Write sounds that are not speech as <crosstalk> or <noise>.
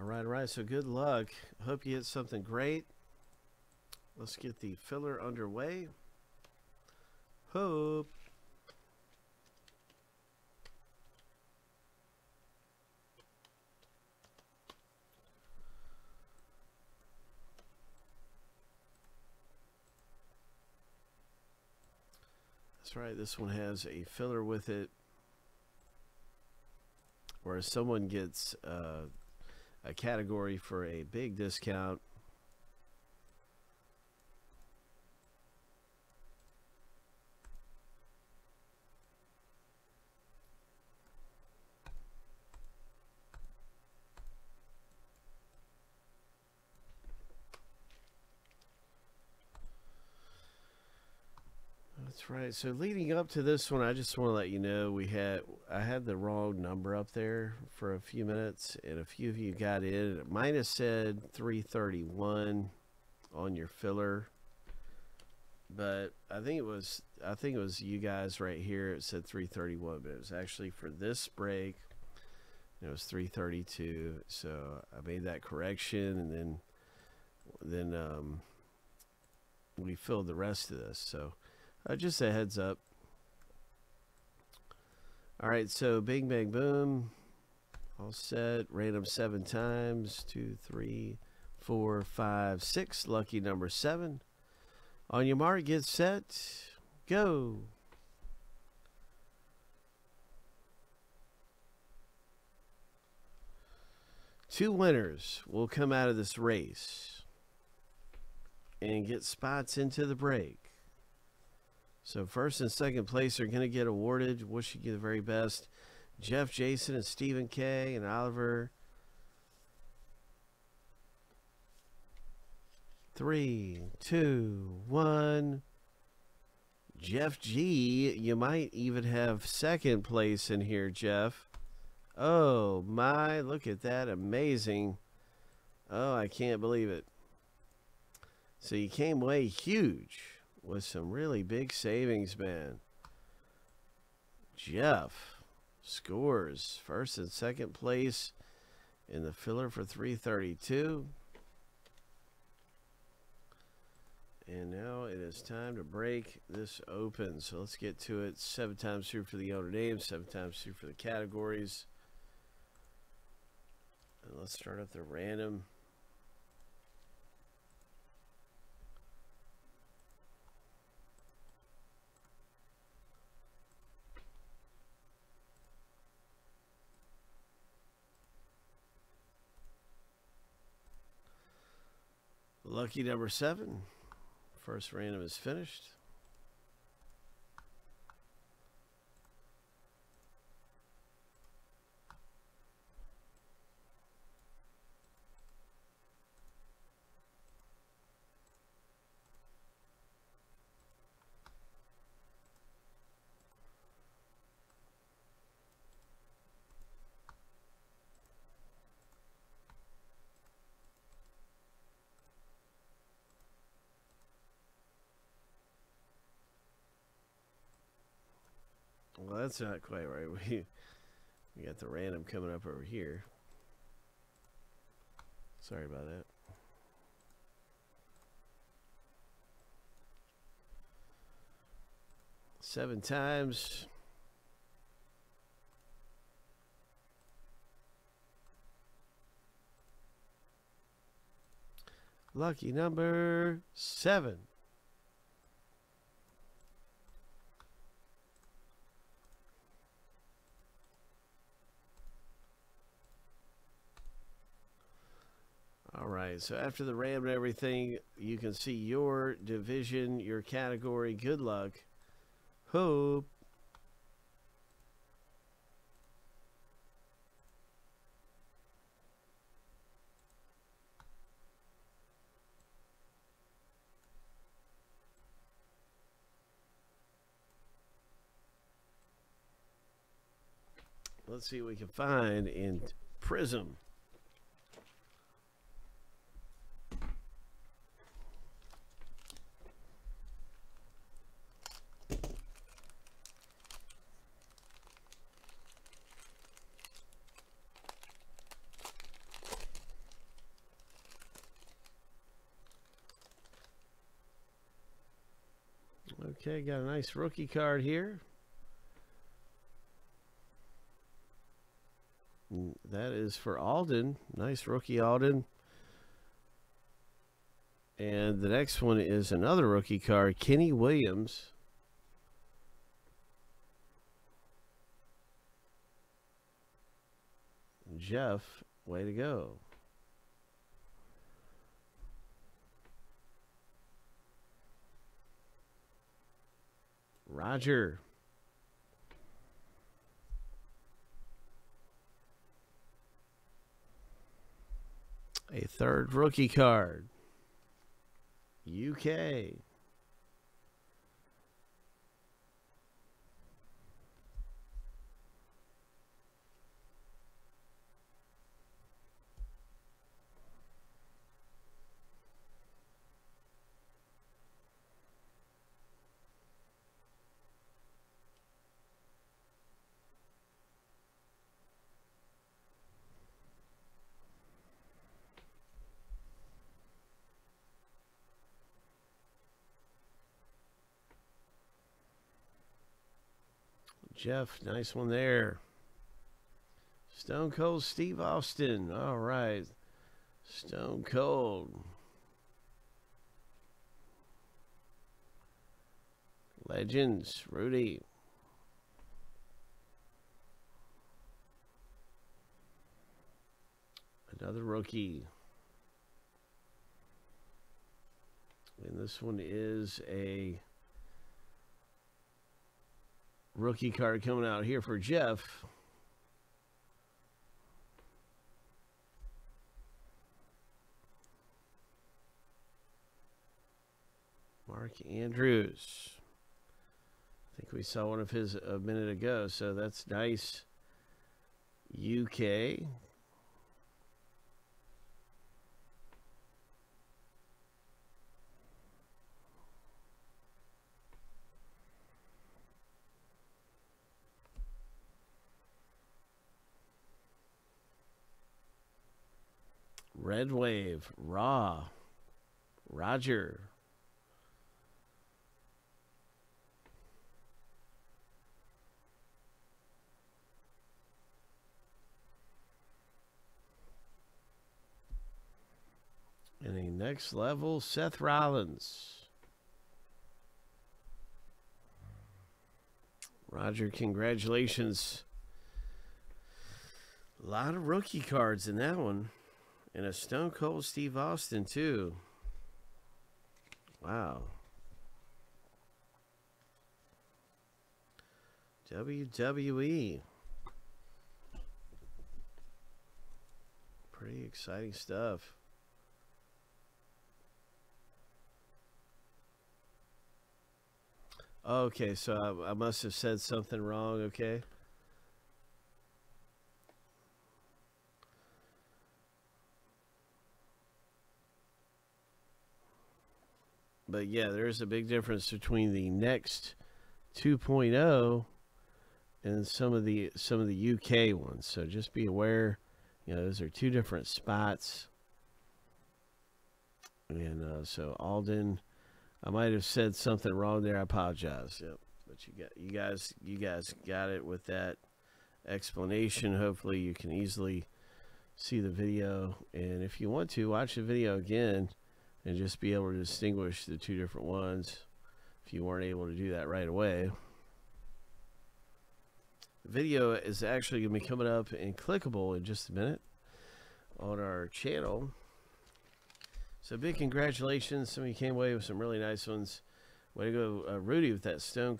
All right, all right. So good luck. Hope you hit something great. Let's get the filler underway. Hope. That's right. This one has a filler with it. Where someone gets uh, a category for a big discount. That's right. So leading up to this one, I just want to let you know we had I had the wrong number up there for a few minutes, and a few of you got in. It might have said 331 on your filler, but I think it was I think it was you guys right here. It said 331, but it was actually for this break. It was 332. So I made that correction, and then then um, we filled the rest of this. So. Uh, just a heads up. All right, so Bing Bang Boom. All set. Random seven times. Two, three, four, five, six. Lucky number seven. On your mark, get set. Go. Two winners will come out of this race and get spots into the break. So first and second place are going to get awarded. Wishing you the very best. Jeff, Jason, and Stephen K. and Oliver. Three, two, one. Jeff G. You might even have second place in here, Jeff. Oh my, look at that. Amazing. Oh, I can't believe it. So you came away huge with some really big savings, man. Jeff scores first and second place in the filler for 332. And now it is time to break this open. So let's get to it. Seven times through for the owner name, seven times through for the categories. And let's start up the random. Lucky number seven. First random is finished. That's not quite right. <laughs> We we got the random coming up over here. Sorry about that. Seven times. Lucky number seven. All right, so after the ram and everything, you can see your division, your category. Good luck. Hope. Let's see what we can find in Prizm. Okay, got a nice rookie card here. That is for Alden. Nice rookie Alden. And the next one is another rookie card, Kenny Williams. Jeff, way to go. Roger. A third rookie card. UK. Jeff, nice one there. Stone Cold Steve Austin. All right. Stone Cold. Legends, Rudy. Another rookie. And this one is a rookie card coming out here for Jeff. Mark Andrews. I think we saw one of his a minute ago, so that's nice. UK. Red Wave, Raw, Roger. And a next level, Seth Rollins. Roger, congratulations. A lot of rookie cards in that one. And a Stone Cold Steve Austin, too. Wow. WWE. Pretty exciting stuff. Okay, so I, I must have said something wrong, okay? But yeah, there's a big difference between the NXT 2.0 and some of the some of the UK ones. So just be aware, you know, those are two different spots. And uh, so Alden, I might have said something wrong there. I apologize. Yep. But you got you guys you guys got it with that explanation. Hopefully you can easily see the video. And if you want to watch the video again, and just be able to distinguish the two different ones if you weren't able to do that right away. The video is actually going to be coming up and clickable in just a minute on our channel. So big congratulations. Some of you came away with some really nice ones. Way to go, uh, Rudy, with that Stone